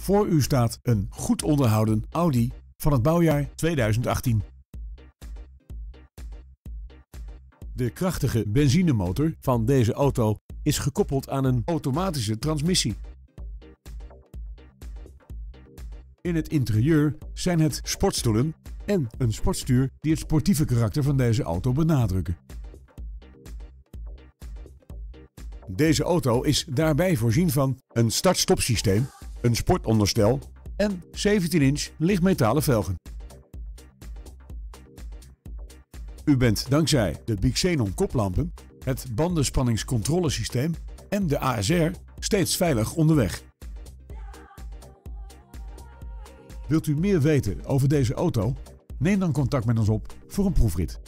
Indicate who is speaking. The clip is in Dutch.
Speaker 1: Voor u staat een goed onderhouden Audi van het bouwjaar 2018. De krachtige benzinemotor van deze auto is gekoppeld aan een automatische transmissie. In het interieur zijn het sportstoelen en een sportstuur die het sportieve karakter van deze auto benadrukken. Deze auto is daarbij voorzien van een start-stop systeem, een sportonderstel en 17-inch lichtmetalen velgen. U bent dankzij de Bixenon koplampen, het bandenspanningscontrolesysteem en de ASR steeds veilig onderweg. Wilt u meer weten over deze auto? Neem dan contact met ons op voor een proefrit.